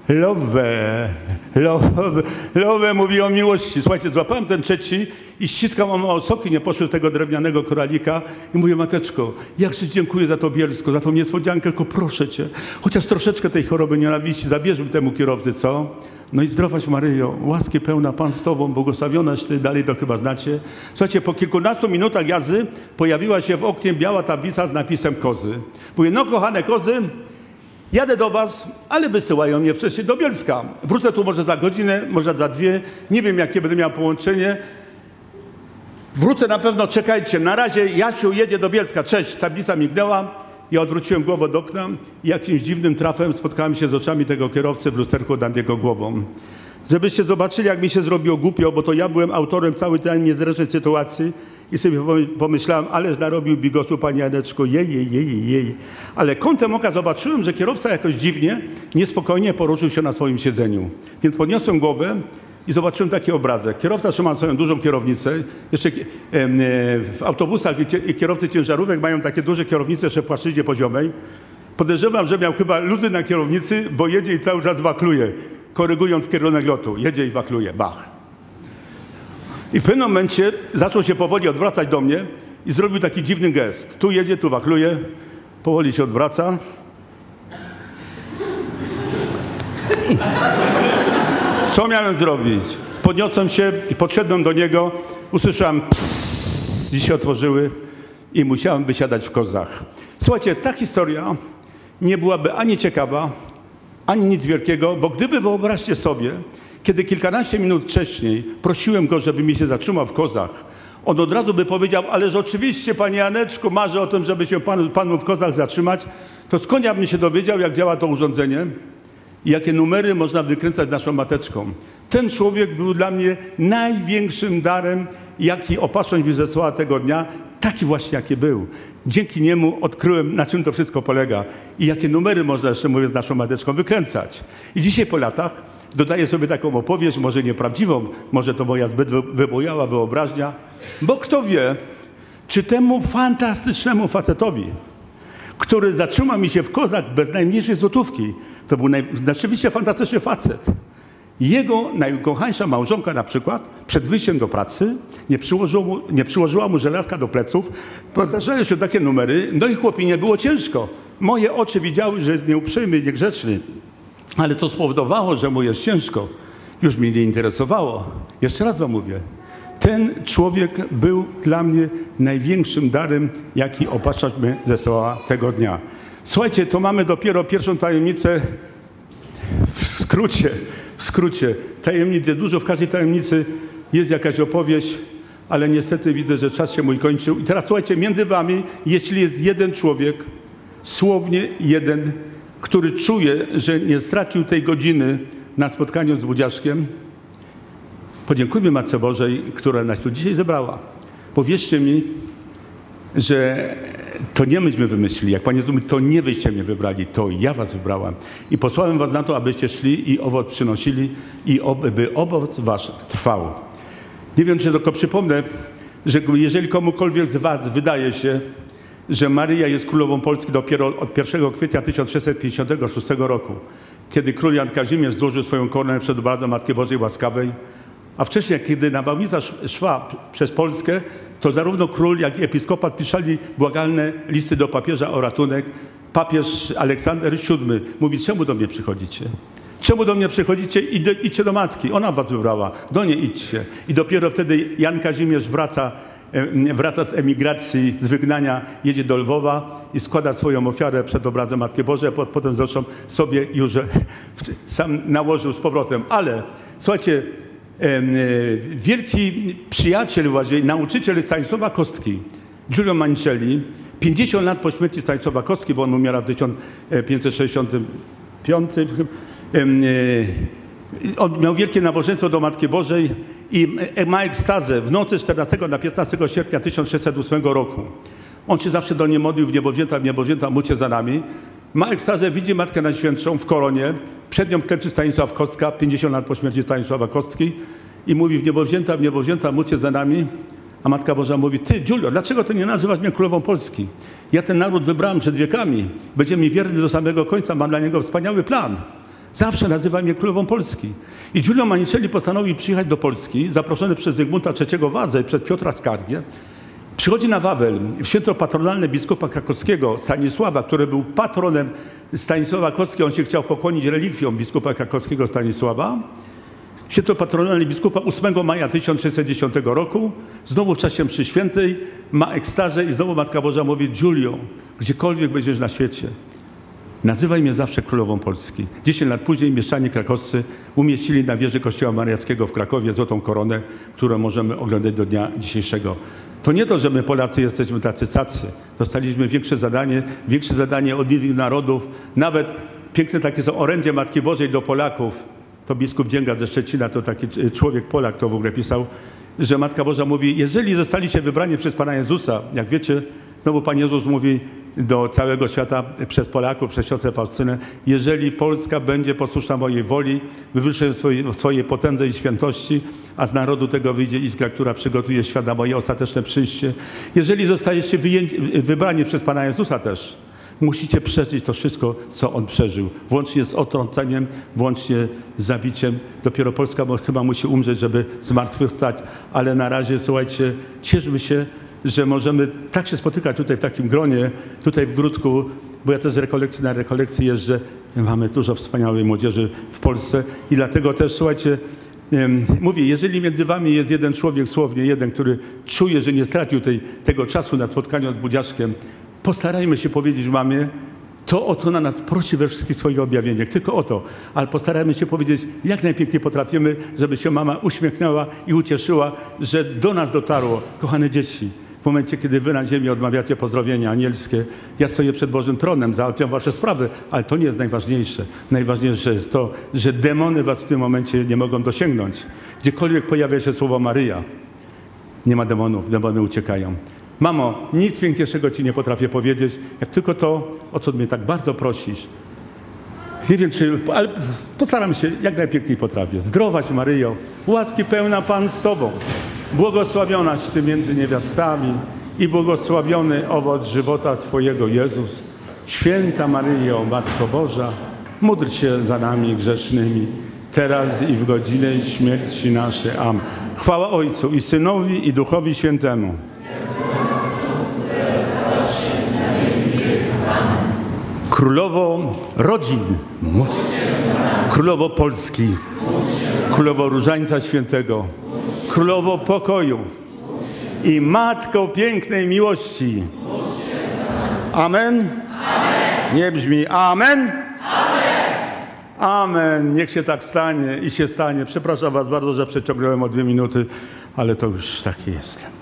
Love, love, love mówi o miłości. Słuchajcie, złapałem ten trzeci i ściskam o soki, nie poszły tego drewnianego koralika i mówię, mateczko, jak ci dziękuję za to Bielsko, za tą niespodziankę, tylko proszę cię, chociaż troszeczkę tej choroby nienawiści zabierz mi temu kierowcy, co? No i zdrowaś Maryjo, łaski pełna Pan z Tobą, błogosławionaś Ty, dalej to chyba znacie. Słuchajcie, po kilkunastu minutach jazdy pojawiła się w oknie biała tablica z napisem kozy. Mówię, no kochane kozy, jadę do Was, ale wysyłają mnie wcześniej do Bielska. Wrócę tu może za godzinę, może za dwie, nie wiem jakie będę miał połączenie. Wrócę na pewno, czekajcie, na razie Jasiu jedzie do Bielska, cześć, tablica mignęła. Ja odwróciłem głowę do okna i jakimś dziwnym trafem spotkałem się z oczami tego kierowcy w lusterku nad jego głową. Żebyście zobaczyli, jak mi się zrobiło głupio, bo to ja byłem autorem całej tej niezręcznej sytuacji i sobie pomyślałem, ależ narobił bigosu pani Janeczko, jej, jej, jej, jej. Ale kątem oka zobaczyłem, że kierowca jakoś dziwnie, niespokojnie poruszył się na swoim siedzeniu. Więc podniosłem głowę i zobaczyłem taki obrazek. Kierowca trzyma swoją dużą kierownicę. Jeszcze w autobusach kierowcy ciężarówek mają takie duże kierownice jeszcze w płaszczyźnie poziomej. Podejrzewam, że miał chyba luzy na kierownicy, bo jedzie i cały czas wakluje, korygując kierunek lotu. Jedzie i wakluje. Bach. I w pewnym momencie zaczął się powoli odwracać do mnie i zrobił taki dziwny gest. Tu jedzie, tu wakluje, powoli się odwraca. Co miałem zrobić? Podniosłem się i podszedłem do niego, usłyszałem psss, i się otworzyły i musiałem wysiadać w kozach. Słuchajcie, ta historia nie byłaby ani ciekawa, ani nic wielkiego, bo gdyby wyobraźcie sobie, kiedy kilkanaście minut wcześniej prosiłem go, żeby mi się zatrzymał w kozach, on od razu by powiedział, ależ oczywiście, panie Janeczku, marzę o tym, żeby się panu, panu w kozach zatrzymać, to skąd ja bym się dowiedział, jak działa to urządzenie i jakie numery można wykręcać naszą mateczką. Ten człowiek był dla mnie największym darem, jaki opatrzność mi zesłała tego dnia, taki właśnie jaki był. Dzięki niemu odkryłem, na czym to wszystko polega i jakie numery można jeszcze, mówię, z naszą mateczką wykręcać. I dzisiaj po latach dodaję sobie taką opowieść, może nieprawdziwą, może to moja zbyt wybojała wyobraźnia, bo kto wie, czy temu fantastycznemu facetowi, który zatrzymał mi się w kozach bez najmniejszej złotówki, to był rzeczywiście fantastyczny facet. Jego najukochańsza małżonka na przykład przed wyjściem do pracy nie, mu, nie przyłożyła mu żelazka do pleców, zdarzają się takie numery, no i chłopi nie było ciężko. Moje oczy widziały, że jest nieuprzejmy niegrzeczny, ale co spowodowało, że mu jest ciężko, już mnie nie interesowało. Jeszcze raz wam mówię, ten człowiek był dla mnie największym darem, jaki opatrzać mnie zesłała tego dnia. Słuchajcie, to mamy dopiero pierwszą tajemnicę w skrócie, w skrócie. Tajemnic jest dużo, w każdej tajemnicy jest jakaś opowieść, ale niestety widzę, że czas się mój kończył. I teraz słuchajcie, między wami, jeśli jest jeden człowiek, słownie jeden, który czuje, że nie stracił tej godziny na spotkaniu z Budziaszkiem, podziękujmy Matce Bożej, która nas tu dzisiaj zebrała. Powierzcie mi, że to nie myśmy wymyślili. Jak Panie mówi, to nie wyście mnie wybrali, to ja was wybrałam. I posłałem was na to, abyście szli i owoc przynosili i by owoc wasz trwał. Nie wiem, czy tylko przypomnę, że jeżeli komukolwiek z was wydaje się, że Maryja jest królową Polski dopiero od 1 kwietnia 1656 roku, kiedy król Jan Kazimierz złożył swoją koronę przed obrazem Matki Bożej Łaskawej, a wcześniej, kiedy nawałnica szła przez Polskę, to zarówno król, jak i episkopat pisali błagalne listy do papieża o ratunek. Papież Aleksander VII mówi, czemu do mnie przychodzicie? Czemu do mnie przychodzicie? idźcie do matki. Ona was wybrała. Do niej idźcie. I dopiero wtedy Jan Kazimierz wraca, wraca z emigracji, z wygnania, jedzie do Lwowa i składa swoją ofiarę przed obrazem Matki Bożej, a potem zresztą sobie już sam nałożył z powrotem. Ale słuchajcie, E, wielki przyjaciel, nauczyciel Stanisława Kostki, Giulio Mancelli, 50 lat po śmierci Stanisława Kostki, bo on umiera w 1565, e, on miał wielkie nabożeństwo do Matki Bożej i ma ekstazę w nocy 14 na 15 sierpnia 1608 roku. On się zawsze do niej modlił w niebowzięta, w niebowzięta, módlcie za nami. Ma ekstazę, widzi Matkę Najświętszą w koronie, przed nią klęczy Stanisław Kostka, 50 lat po śmierci Stanisława Kostki i mówi w niebo wzięta, w niebo wzięta, módlcie za nami. A Matka Boża mówi, ty Giulio, dlaczego ty nie nazywasz mnie królową Polski? Ja ten naród wybrałem przed wiekami, będzie mi wierny do samego końca, mam dla niego wspaniały plan. Zawsze nazywa mnie królową Polski. I Giulio Manicelli postanowił przyjechać do Polski, zaproszony przez Zygmunta III Wadzę i przez Piotra Skargię. Przychodzi na Wawel w święto patronalne biskupa krakowskiego Stanisława, który był patronem Stanisława Kockiego. On się chciał pokłonić relikwią biskupa krakowskiego Stanisława. Święto patronalne biskupa 8 maja 1610 roku. Znowu w czasie mszy świętej ma ekstazę i znowu Matka Boża mówi Giulio, gdziekolwiek będziesz na świecie, Nazywaj mnie zawsze królową Polski. Dziesięć lat później mieszczanie krakowscy umieścili na wieży Kościoła Mariackiego w Krakowie złotą koronę, którą możemy oglądać do dnia dzisiejszego. To nie to, że my Polacy jesteśmy tacy cacy. Dostaliśmy większe zadanie, większe zadanie od innych narodów. Nawet piękne takie są orędzie Matki Bożej do Polaków. To biskup Dzięga ze Szczecina, to taki człowiek Polak to w ogóle pisał, że Matka Boża mówi, jeżeli zostaliście wybrani przez Pana Jezusa, jak wiecie, znowu Pan Jezus mówi, do całego świata przez Polaków, przez siostrę Faustynę. Jeżeli Polska będzie posłuszna mojej woli, wywyższę w swojej potędze i świętości, a z narodu tego wyjdzie iskra, która przygotuje świat na moje ostateczne przyjście. Jeżeli zostajecie wybrani przez Pana Jezusa też, musicie przeżyć to wszystko, co On przeżył. Włącznie z otrąceniem, włącznie z zabiciem. Dopiero Polska chyba musi umrzeć, żeby zmartwychwstać, ale na razie, słuchajcie, cieszmy się, że możemy tak się spotykać tutaj w takim gronie, tutaj w Grudku, bo ja też z rekolekcji na rekolekcji jeżdżę. Mamy dużo wspaniałej młodzieży w Polsce i dlatego też, słuchajcie, mówię, jeżeli między wami jest jeden człowiek, słownie jeden, który czuje, że nie stracił tej, tego czasu na spotkaniu z Budziaszkiem, postarajmy się powiedzieć mamie, to, o co na nas prosi we wszystkich swoich objawieniach, tylko o to. Ale postarajmy się powiedzieć, jak najpiękniej potrafimy, żeby się mama uśmiechnęła i ucieszyła, że do nas dotarło, kochane dzieci, w momencie, kiedy wy na ziemi odmawiacie pozdrowienia anielskie, ja stoję przed Bożym Tronem, załatwiam wasze sprawy, ale to nie jest najważniejsze. Najważniejsze jest to, że demony was w tym momencie nie mogą dosięgnąć. Gdziekolwiek pojawia się słowo Maryja, nie ma demonów, demony uciekają. Mamo, nic piękniejszego ci nie potrafię powiedzieć, jak tylko to, o co mnie tak bardzo prosisz. Nie wiem, czy, ale postaram się, jak najpiękniej potrafię. Zdrowaś Maryjo, łaski pełna Pan z Tobą. Błogosławionaś Ty między niewiastami i błogosławiony owoc żywota Twojego Jezus. Święta Maryjo, Matko Boża, módl się za nami grzesznymi, teraz i w godzinę śmierci naszej. Amen. Chwała Ojcu i Synowi i Duchowi Świętemu. Królowo rodzin, królowo Polski, królowo Różańca Świętego, królowo pokoju i matko pięknej miłości. Amen? Amen. Nie brzmi amen? Amen. Amen. Niech się tak stanie i się stanie. Przepraszam Was bardzo, że przeciągnąłem o dwie minuty, ale to już takie jest.